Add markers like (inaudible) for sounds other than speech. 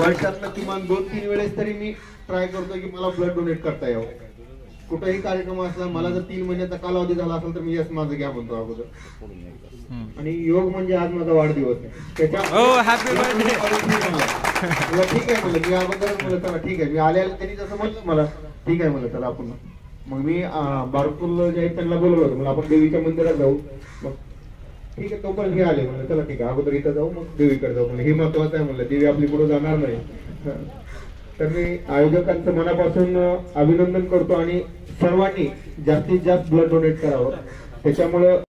वर्षातनं किमान दोन तीन वेळेस तरी मी ट्राय करतो की मला ब्लड डोनेट करता यावं. कुठेही कार्यक्रम असला मला जर तीन महिन्याचा कालावधी झाला असेल तर मी यस माझं घ्या म्हणतो अगोदर. आणि योग म्हणजे आज माझा वाढदिवस. (laughs) आहे त्याच्या. तुला ठीक आहे म्हणलं. मी अगोदर म्हणलं चला ठीक आहे. मी आले आले त्यांनी जसं म्हणलं मला ठीक आहे म्हणलं चला आपण. मग मी बारपूर जे आहेत त्यांना बोलवलं होतं. मला आपण देवीच्या मंदिरात जाऊ. मग ठीक आहे तो पण हे आले. म्हणलं चला ठीक आहे अगोदर इथं जाऊ मग देवीकडे जाऊ. म्हणलं हे महत्वाचं आहे म्हणलं देवी आपली पुढे जाणार नाही. तर मी आयोजकांचं मनापासून अभिनंदन करतो आणि सर्वांनी जास्तीत जास्त ब्लड डोनेट करावं. त्याच्यामुळं